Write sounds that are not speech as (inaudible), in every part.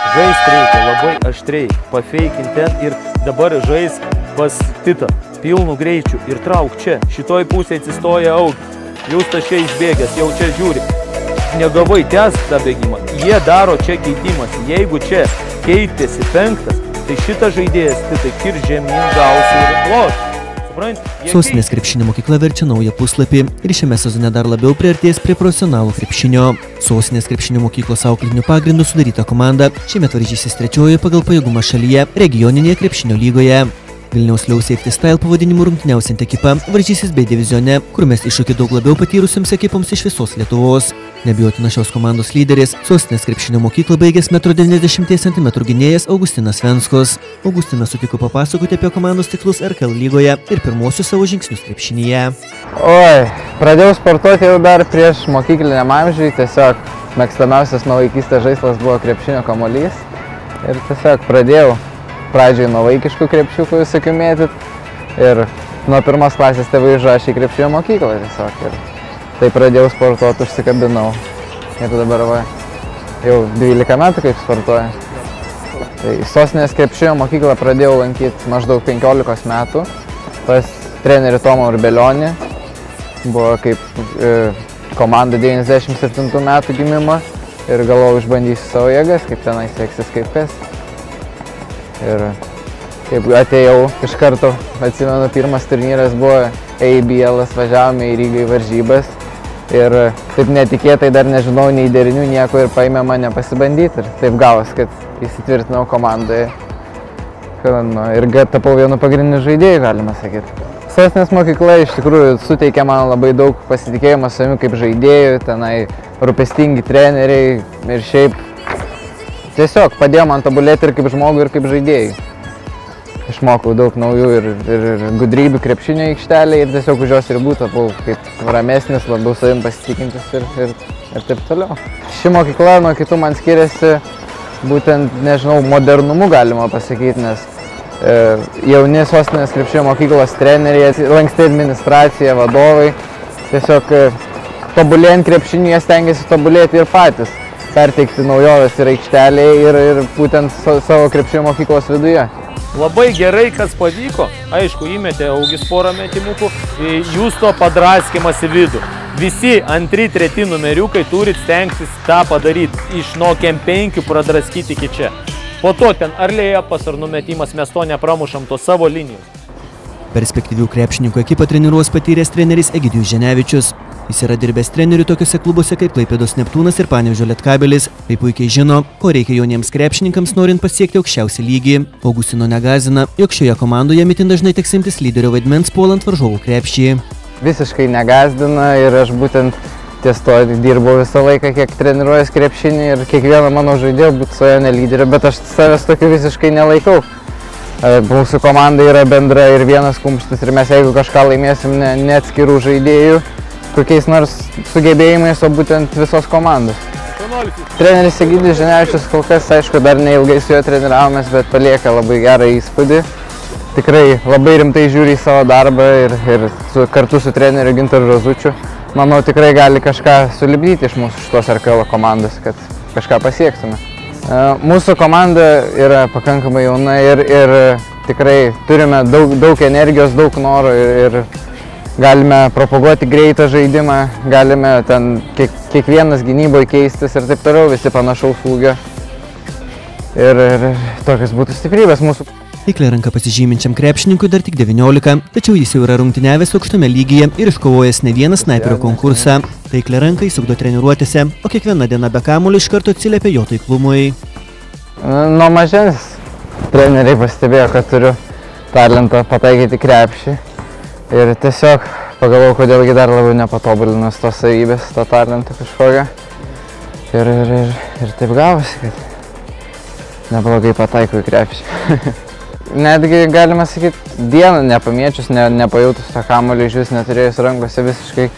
Žais reikia labai aštriai, pafeikinti ten ir dabar žais pas Titą pilnu greičiu ir trauk čia. Šitoj pusėje atsistoja augis. Jūs tas čia išbėgęs, jau čia žiūri. Negavai tęs tą bėgimą. Jie daro čia keitimas. Jeigu čia keitėsi penktas, tai šitas žaidėjas Titai kir žemyn gausi ir loš. Sostinės krepšinio mokykla verčia naują puslapį ir šiame sezone dar labiau priartės prie profesionalų krepšinio. Sostinės krepšinio mokyklos auklinių pagrindų sudaryta komanda šiemet varžysis trečiojoje pagal pajėgumą šalyje regioninėje krepšinio lygoje. Vilniaus Liau Safety Style pavadinimu rungtyniausianti ekipa varžysis B divizione, kur mes iššūkį daug labiau patyrusiams ekipoms iš visos Lietuvos. Nebijotina šios komandos lyderis, sostinės krepšinio mokyklą baigęs 1,90 cm gynėjas Augustinas Venskos. Augustinas sutiko papasakoti apie komandos tikslus RKL lygoje ir pirmosius savo žingsnius krepšinyje. Oi, pradėjau sportuoti jau dar prieš mokykliniam amžiui, tiesiog mėgstamiausias nuo vaikystės žaislas buvo krepšinio kamolys. Ir tiesiog pradėjau pradžioj nuo vaikiškų krepšiukų visokių mėtyt. Ir nuo pirmos klasės tėvai užrašė krepšinio mokyklą tiesiog. Ir Tai pradėjau sportuoti, užsikabinau. Ir dabar va, jau 12 metų kaip sportuoju. Tai sostinės krepšinio mokyklą pradėjau lankyti maždaug 15 metų. Pas trenerių Tomą Urbelionį. Buvo kaip e, komanda 97 metų gimimo. Ir galvojau išbandysiu savo jėgas, kaip tenai seksis kaip kas. Ir kaip atėjau iš karto, atsimenu, pirmas turnyras buvo ABL, važiavome į Rygą į varžybas Ir taip netikėtai dar nežinau nei derinių nieko ir paėmė mane pasibandyti. Ir taip gavos, kad įsitvirtinau komandoje. Nu, ir tapau vienu pagrindiniu žaidėju, galima sakyti. Sostinės mokykla iš tikrųjų suteikia man labai daug pasitikėjimo savimi kaip žaidėjų, tenai rūpestingi treneriai ir šiaip tiesiog padėjo man tobulėti ir kaip žmogui, ir kaip žaidėjui. Išmokau daug naujų ir, ir, ir gudrybių krepšinio aikštelė ir tiesiog už jos ribų tapau kaip ramesnis, labiau savim pasitikintis ir, ir, ir taip toliau. Ši mokykla nuo kitų man skiriasi būtent, nežinau, modernumu galima pasakyti, nes e, jauni sostinės krepšinio mokyklos treneriai, lanksti administracija, vadovai, tiesiog e, tobulėjant krepšinį jie stengiasi tobulėti ir patys perteikti naujoves ir aikštelėje ir, ir būtent savo krepšinio mokyklos viduje. Labai gerai, kas pavyko. Aišku, įmetė augis porą metimukų, jūs to padraskimas į vidų. Visi antri, treti numeriukai turit stengtis tą padaryti. Iš nuo kem penkių pradraskyti iki čia. Po to ten ar lėjapas, ar numetimas, mes to nepramušam to savo linijos. Perspektyvių krepšininkų ekipą treniruos patyręs treneris Egidijus Ženevičius. Jis yra dirbęs treneriu tokiuose klubuose kaip Klaipėdos Neptūnas ir Panevižio Lietkabelis. Tai puikiai žino, ko reikia jauniems krepšininkams norint pasiekti aukščiausią lygį. Augustino negazina, jog šioje komandoje mitin dažnai teks imtis lyderio vaidmens puolant varžovų krepšį. Visiškai negazdina ir aš būtent ties to dirbau visą laiką, kiek treniruojas krepšinį ir kiekvieną mano žaidėją būtų svajonė lyderio, bet aš savęs tokiu visiškai nelaikau. E, mūsų komanda yra bendra ir vienas kumštis ir mes jeigu kažką laimėsim ne, ne atskirų žaidėjų, kokiais nors sugebėjimais, o būtent visos komandos. Treneris Egidijus Ženevičius kol kas, aišku, dar neilgai su juo treniravomės, bet palieka labai gerą įspūdį. Tikrai labai rimtai žiūri į savo darbą ir, ir su, kartu su treneriu Gintaru Rozučiu, manau, tikrai gali kažką sulibdyti iš mūsų šitos RKL komandos, kad kažką pasiektume. E, mūsų komanda yra pakankamai jauna ir, ir tikrai turime daug, daug energijos, daug noro ir, ir galime propaguoti greitą žaidimą, galime ten kiek, kiekvienas gynyboje keistis ir taip toliau, visi panašaus ūgio. Ir, ir tokios būtų stiprybės mūsų. Taiklė ranka pasižyminčiam krepšininkui dar tik 19, tačiau jis jau yra rungtyniavęs aukštame lygyje ir iškovojęs ne vieną snaiperio konkursą. Taiklė ranka įsukdo treniruotėse, o kiekviena diena be kamuolio iš karto atsiliepia jo taiklumui. Nuo mažens treneriai pastebėjo, kad turiu talentą pataikyti krepšį Ir tiesiog pagalvojau, kodėlgi dar labiau nepatobulinus tos savybės, to talento kažkokio. Ir, ir, ir, ir taip gavosi, kad neblogai pataikau į krepšį. (laughs) Netgi galima sakyti, dieną nepamiečius, ne, nepajautus tą kamolį iš vis neturėjus rankose visiškai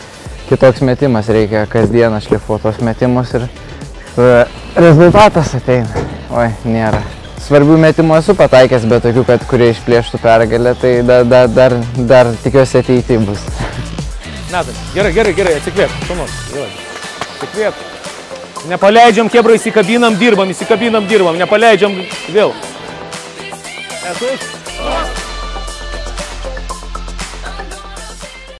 kitoks metimas. Reikia kasdieną šlifuoti tos metimus ir rezultatas ateina. Oi, nėra svarbių metimų esu pataikęs, bet tokių, kad kurie išplėštų pergalę, tai dar, dar, dar, dar tikiuosi ateityje bus. (laughs) Metas. Gerai, gerai, gerai, atsikvėp, šumus. Atsikvėp. Nepaleidžiam, kebra, įsikabinam, dirbam, įsikabinam, dirbam, nepaleidžiam vėl. Esus.